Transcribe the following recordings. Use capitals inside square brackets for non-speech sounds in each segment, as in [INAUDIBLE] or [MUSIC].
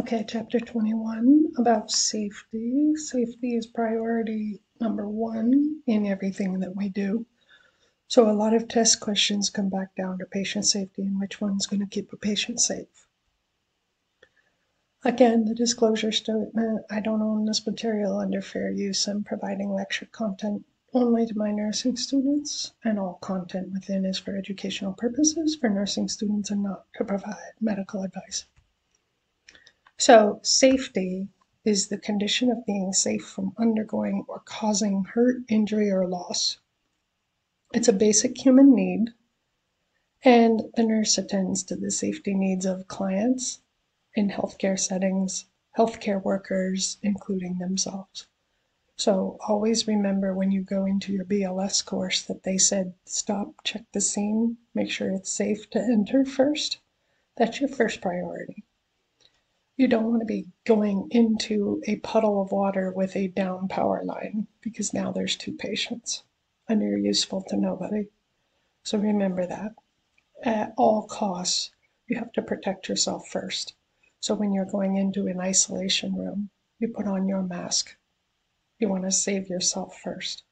Okay, chapter 21 about safety. Safety is priority number one in everything that we do. So, a lot of test questions come back down to patient safety and which one's going to keep a patient safe. Again, the disclosure statement I don't own this material under fair use. I'm providing lecture content only to my nursing students, and all content within is for educational purposes for nursing students and not to provide medical advice. So, safety is the condition of being safe from undergoing or causing hurt, injury, or loss. It's a basic human need, and the nurse attends to the safety needs of clients in healthcare settings, healthcare workers, including themselves. So always remember when you go into your BLS course that they said stop, check the scene, make sure it's safe to enter first. That's your first priority. You don't want to be going into a puddle of water with a down power line because now there's two patients and you're useful to nobody. So remember that. At all costs, you have to protect yourself first. So when you're going into an isolation room, you put on your mask. You want to save yourself first.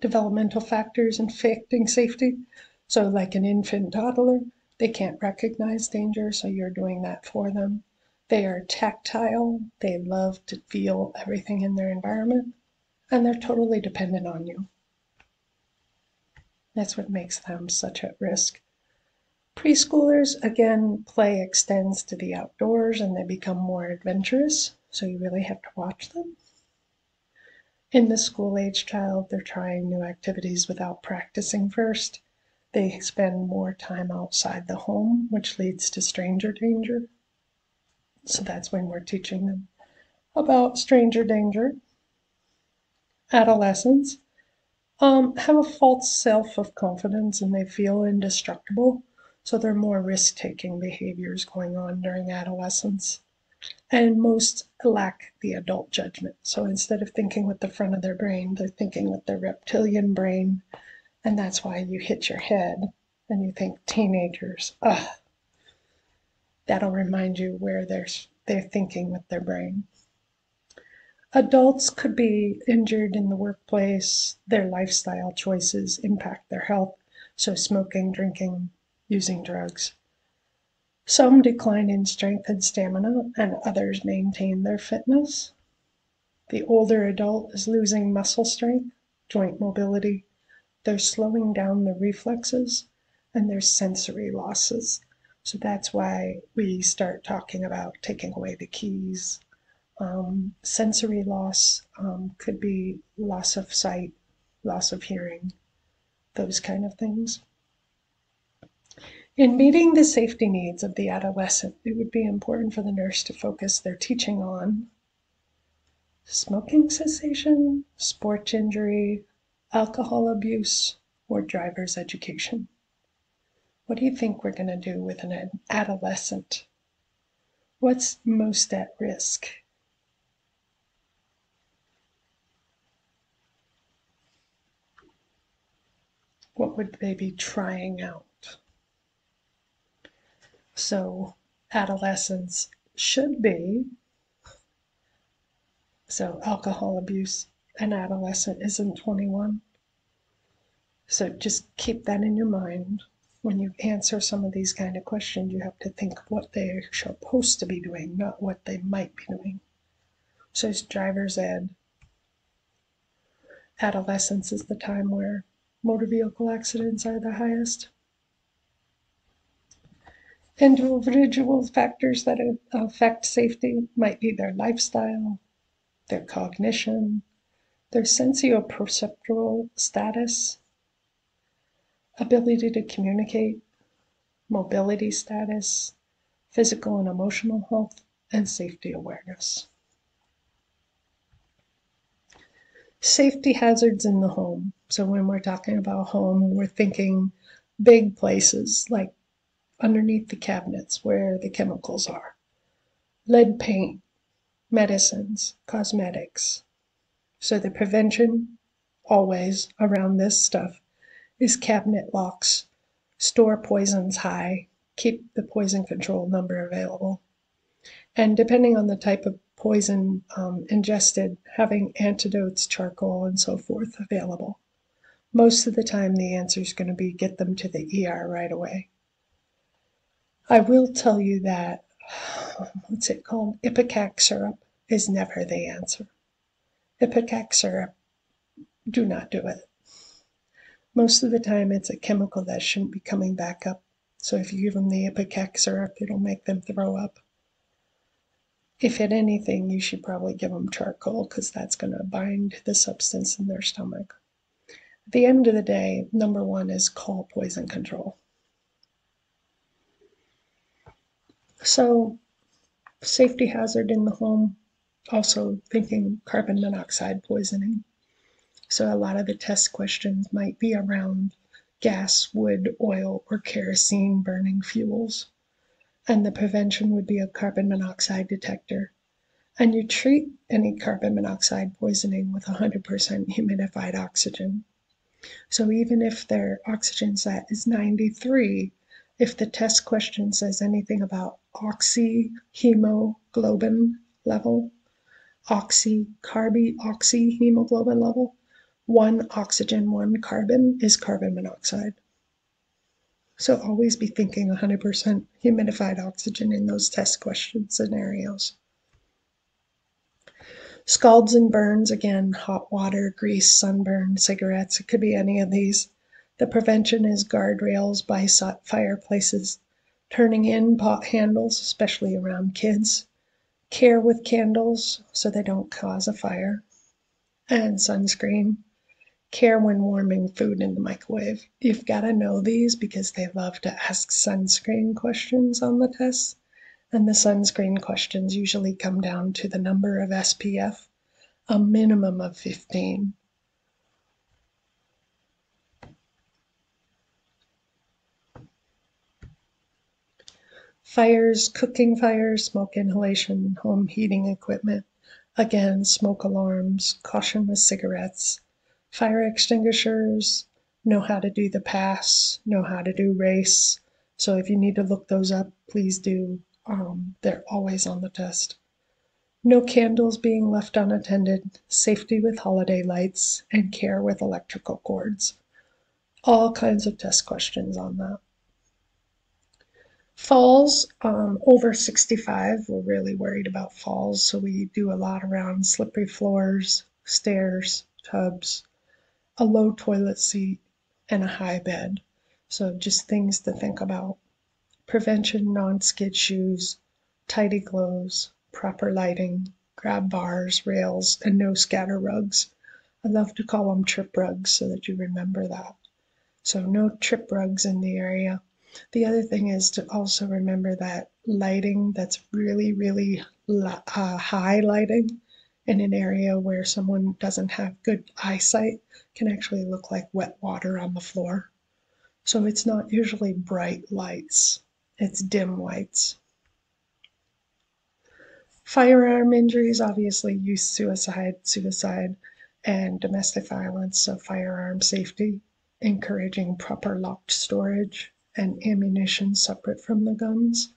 Developmental factors affecting safety. So, like an infant toddler, they can't recognize danger, so you're doing that for them. They are tactile, they love to feel everything in their environment, and they're totally dependent on you. That's what makes them such at risk. Preschoolers, again, play extends to the outdoors and they become more adventurous, so you really have to watch them. In the school age child, they're trying new activities without practicing first. They spend more time outside the home, which leads to stranger danger. So that's when we're teaching them about stranger danger. Adolescents um, have a false self of confidence and they feel indestructible. So there are more risk taking behaviors going on during adolescence. And most lack the adult judgment. So instead of thinking with the front of their brain, they're thinking with their reptilian brain and that's why you hit your head and you think teenagers, ugh. That'll remind you where they're, they're thinking with their brain. Adults could be injured in the workplace, their lifestyle choices impact their health, so smoking, drinking, using drugs. Some decline in strength and stamina, and others maintain their fitness. The older adult is losing muscle strength, joint mobility, they're slowing down the reflexes and there's sensory losses. So that's why we start talking about taking away the keys. Um, sensory loss um, could be loss of sight, loss of hearing, those kind of things. In meeting the safety needs of the adolescent, it would be important for the nurse to focus their teaching on smoking cessation, sports injury, alcohol abuse, or driver's education. What do you think we're going to do with an adolescent? What's most at risk? What would they be trying out? So, adolescents should be. So, alcohol abuse, an adolescent isn't 21. So just keep that in your mind. When you answer some of these kind of questions, you have to think what they're supposed to be doing, not what they might be doing. So it's driver's ed. Adolescence is the time where motor vehicle accidents are the highest. Individual factors that affect safety might be their lifestyle, their cognition, their sensory-perceptual status, ability to communicate, mobility status, physical and emotional health, and safety awareness. Safety hazards in the home. So, when we're talking about home, we're thinking big places like underneath the cabinets where the chemicals are, lead paint, medicines, cosmetics, so the prevention always around this stuff is cabinet locks, store poisons high, keep the poison control number available. And depending on the type of poison um, ingested, having antidotes, charcoal, and so forth available. Most of the time, the answer is going to be get them to the ER right away. I will tell you that, [SIGHS] what's it called? Ipecac syrup is never the answer. Ipecac syrup, do not do it. Most of the time, it's a chemical that shouldn't be coming back up. So if you give them the Ipecac syrup, it'll make them throw up. If at anything, you should probably give them charcoal because that's going to bind the substance in their stomach. At the end of the day, number one is call poison control. So, safety hazard in the home, also thinking carbon monoxide poisoning. So, a lot of the test questions might be around gas, wood, oil, or kerosene burning fuels. And the prevention would be a carbon monoxide detector. And you treat any carbon monoxide poisoning with 100% humidified oxygen. So even if their oxygen set is 93, if the test question says anything about oxyhemoglobin level, oxycarby oxyhemoglobin level, one oxygen, one carbon is carbon monoxide. So always be thinking 100% humidified oxygen in those test question scenarios. Scalds and burns, again, hot water, grease, sunburn, cigarettes, it could be any of these. The prevention is guardrails by fireplaces, turning in pot handles, especially around kids, care with candles so they don't cause a fire, and sunscreen. Care when warming food in the microwave. You've got to know these because they love to ask sunscreen questions on the test. And the sunscreen questions usually come down to the number of SPF, a minimum of 15. Fires, cooking fires, smoke inhalation, home heating equipment. Again, smoke alarms, caution with cigarettes, fire extinguishers, know how to do the pass, know how to do race. So if you need to look those up, please do. Um, they're always on the test. No candles being left unattended, safety with holiday lights, and care with electrical cords. All kinds of test questions on that. Falls, um, over 65, we're really worried about falls, so we do a lot around slippery floors, stairs, tubs, a low toilet seat, and a high bed. So just things to think about. Prevention non-skid shoes, tidy clothes, proper lighting, grab bars, rails, and no scatter rugs. I love to call them trip rugs so that you remember that. So no trip rugs in the area. The other thing is to also remember that lighting that's really, really uh, high lighting in an area where someone doesn't have good eyesight can actually look like wet water on the floor. So it's not usually bright lights, it's dim lights. Firearm injuries, obviously, youth suicide, suicide, and domestic violence, so firearm safety, encouraging proper locked storage, and ammunition separate from the guns.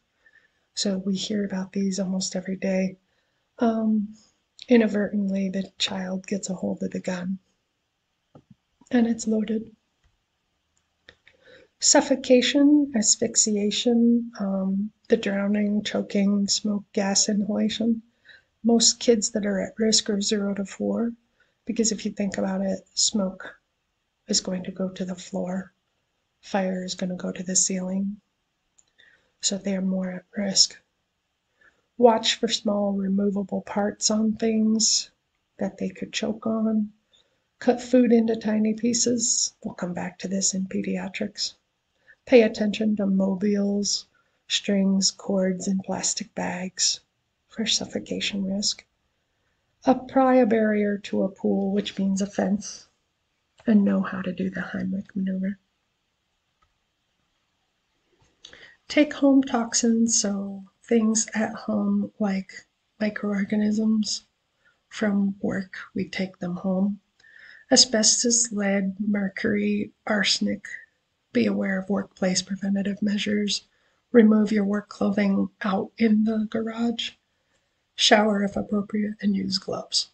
So we hear about these almost every day. Um, inadvertently, the child gets a hold of the gun and it's loaded. Suffocation, asphyxiation, um, the drowning, choking, smoke, gas inhalation. Most kids that are at risk are zero to four because if you think about it, smoke is going to go to the floor fire is going to go to the ceiling. So they are more at risk. Watch for small removable parts on things that they could choke on. Cut food into tiny pieces. We'll come back to this in pediatrics. Pay attention to mobiles, strings, cords, and plastic bags for suffocation risk. Apply a barrier to a pool, which means a fence, and know how to do the Heimlich maneuver. Take home toxins, so things at home like microorganisms from work, we take them home. Asbestos, lead, mercury, arsenic. Be aware of workplace preventative measures. remove your work clothing out in the garage, shower if appropriate, and use gloves.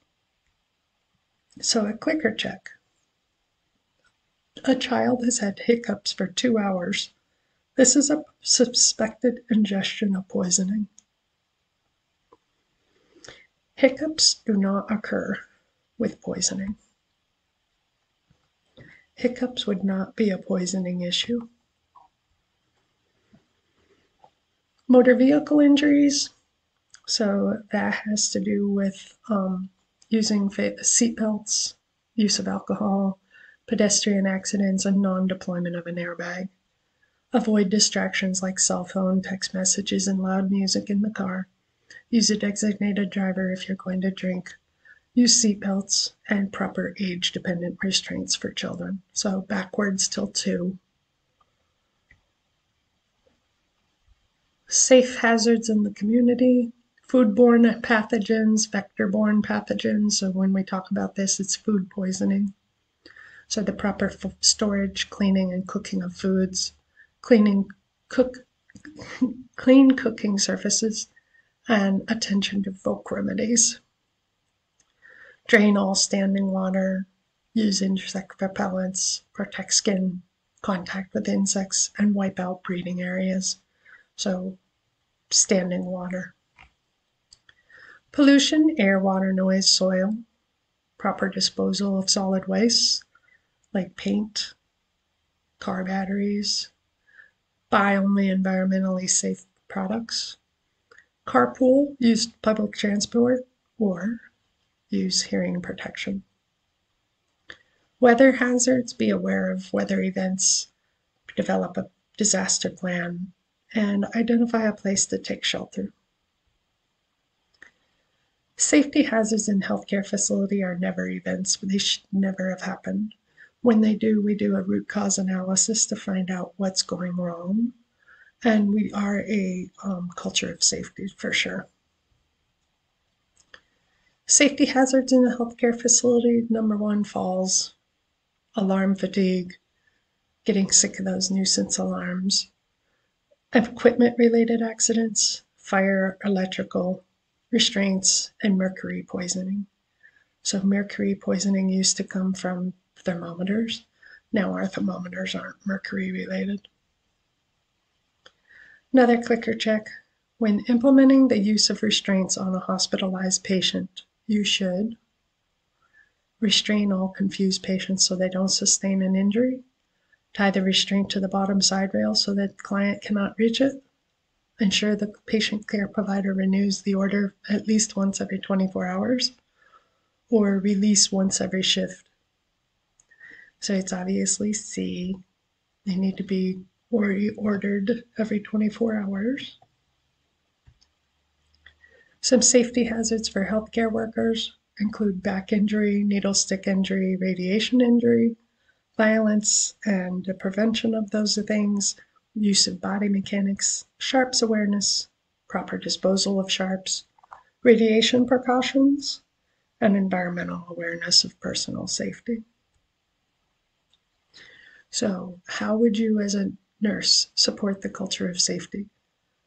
So, a clicker check. A child has had hiccups for two hours. This is a suspected ingestion of poisoning. Hiccups do not occur with poisoning. Hiccups would not be a poisoning issue. Motor vehicle injuries. So that has to do with um, using seatbelts, use of alcohol, pedestrian accidents, and non deployment of an airbag. Avoid distractions like cell phone, text messages, and loud music in the car. Use a designated driver if you're going to drink. Use seatbelts and proper age dependent restraints for children. So backwards till two. Safe hazards in the community. Foodborne pathogens, vector-borne pathogens. So when we talk about this, it's food poisoning. So the proper storage, cleaning, and cooking of foods, cleaning, cook, clean cooking surfaces, and attention to folk remedies. Drain all standing water, use insect repellents, protect skin contact with insects, and wipe out breeding areas. So, standing water. Pollution, air, water, noise, soil, proper disposal of solid waste like paint, car batteries, buy only environmentally safe products, carpool, use public transport, or use hearing protection. Weather hazards, be aware of weather events, develop a disaster plan, and identify a place to take shelter. Safety hazards in healthcare facility are never events. They should never have happened. When they do, we do a root cause analysis to find out what's going wrong and we are a um, culture of safety for sure. Safety hazards in a healthcare facility number one falls, alarm fatigue, getting sick of those nuisance alarms, equipment related accidents, fire, electrical restraints, and mercury poisoning. So, mercury poisoning used to come from thermometers. Now, our thermometers aren't mercury related. Another clicker check. When implementing the use of restraints on a hospitalized patient, you should restrain all confused patients so they don't sustain an injury, tie the restraint to the bottom side rail so that the client cannot reach it, ensure the patient care provider renews the order at least once every 24 hours, or release once every shift. So it's obviously C. They need to be ordered every 24 hours. Some safety hazards for healthcare workers include back injury, needle stick injury, radiation injury, violence and the prevention of those things, use of body mechanics, sharps awareness, proper disposal of sharps, radiation precautions, and environmental awareness of personal safety. So, how would you, as a Nurse, support the culture of safety.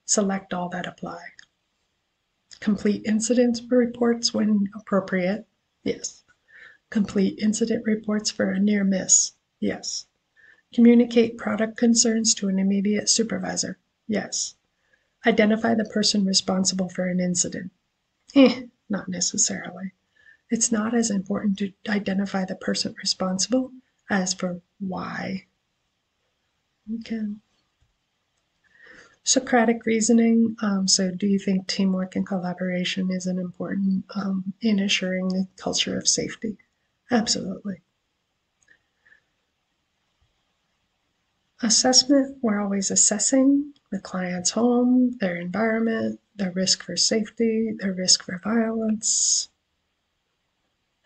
Select all that apply. Complete incident reports when appropriate. Yes. Complete incident reports for a near miss. Yes. Communicate product concerns to an immediate supervisor. Yes. Identify the person responsible for an incident. Eh, not necessarily. It's not as important to identify the person responsible as for why Okay. Socratic reasoning. Um, so, do you think teamwork and collaboration is an important um, in assuring the culture of safety? Absolutely. Assessment. We're always assessing the client's home, their environment, their risk for safety, their risk for violence.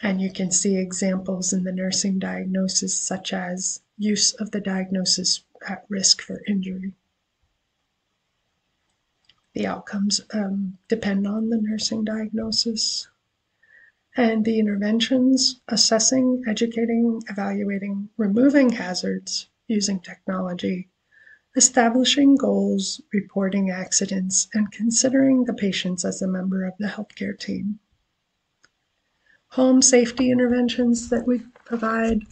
And you can see examples in the nursing diagnosis, such as use of the diagnosis at risk for injury. The outcomes um, depend on the nursing diagnosis. And the interventions assessing, educating, evaluating, removing hazards using technology, establishing goals, reporting accidents, and considering the patients as a member of the healthcare team. Home safety interventions that we provide,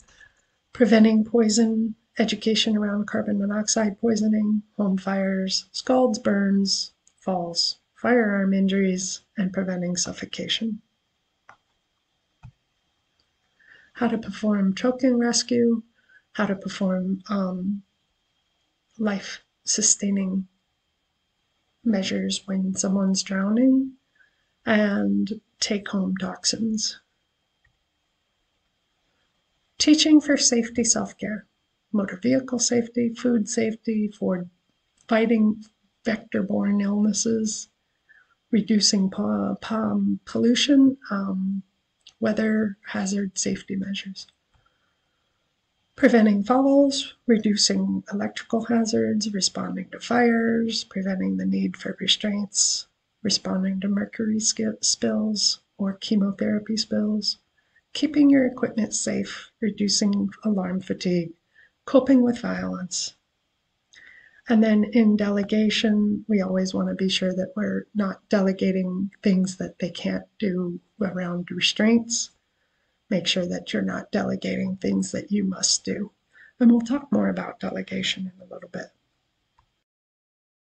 preventing poison, education around carbon monoxide poisoning, home fires, scalds, burns, falls, firearm injuries, and preventing suffocation. How to perform choking rescue, how to perform um, life sustaining measures when someone's drowning, and take home toxins. Teaching for safety self care, motor vehicle safety, food safety, for fighting vector borne illnesses, reducing palm pollution, um, weather hazard safety measures. Preventing falls, reducing electrical hazards, responding to fires, preventing the need for restraints, responding to mercury spills or chemotherapy spills, keeping your equipment safe, reducing alarm fatigue, coping with violence. And then in delegation, we always want to be sure that we're not delegating things that they can't do around restraints. Make sure that you're not delegating things that you must do. And we'll talk more about delegation in a little bit.